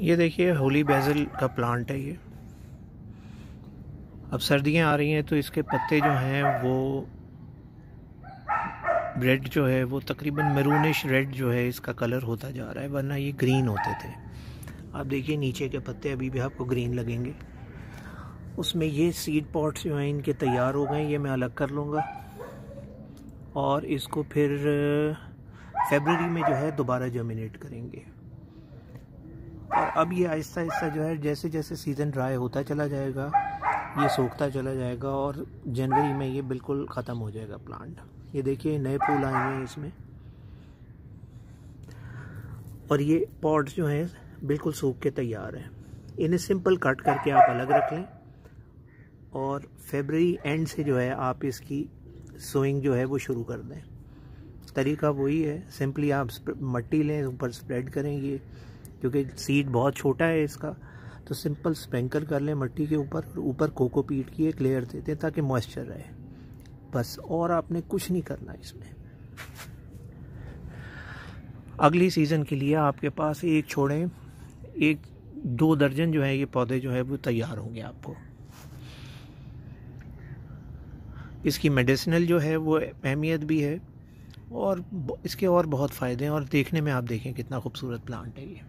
ये देखिए, होली बेजल का प्लांट है ये। अब सर्दियाँ आ रही हैं तो इसके पत्ते जो हैं, वो रेड जो है, वो तकरीबन मरूनिश रेड जो है, इसका कलर होता जा रहा है, वरना ये ग्रीन होते थे। आप देखिए, नीचे के पत्ते अभी भी आपको ग्रीन लगेंगे। उसमें ये सीड पॉट्स जो हैं, इनके तैयार हो गए, ये मैं अलग कर लूँगा। और इसको फिर फेबररी में जो है, दोबारा जर्मिनेट करेंगे। और अब ये आहिस्ता आहिस्ता जो है जैसे जैसे सीज़न ड्राई होता चला जाएगा, ये सूखता चला जाएगा और जनवरी में ये बिल्कुल ख़त्म हो जाएगा प्लांट ये देखिए, नए फूल आए हैं इसमें। और ये पॉट्स जो हैं, बिल्कुल सूख के तैयार हैं। इन्हें सिंपल कट करके आप अलग रख लें। और फेबररी एंड से जो है, आप इसकी सोइंग जो है, वो शुरू कर दें। तरीका वही है सिंपली आप मट्टी लें, ऊपर स्प्रेड करेंगे क्योंकि सीड बहुत छोटा है इसका तो सिंपल स्प्रेंकल कर लें मट्टी के ऊपर और ऊपर कोकोपीट की एक लेयर देते हैं ताकि मॉइस्चर रहे। बस, और आपने कुछ नहीं करना इसमें। अगली सीज़न के लिए आपके पास एक छोड़ें, एक, दो दर्जन जो है ये पौधे जो है वो तैयार होंगे आपको। इसकी मेडिसिनल जो है वो अहमियत भी है और इसके और बहुत फ़ायदे हैं और देखने में आप देखें कितना खूबसूरत प्लांट है ये।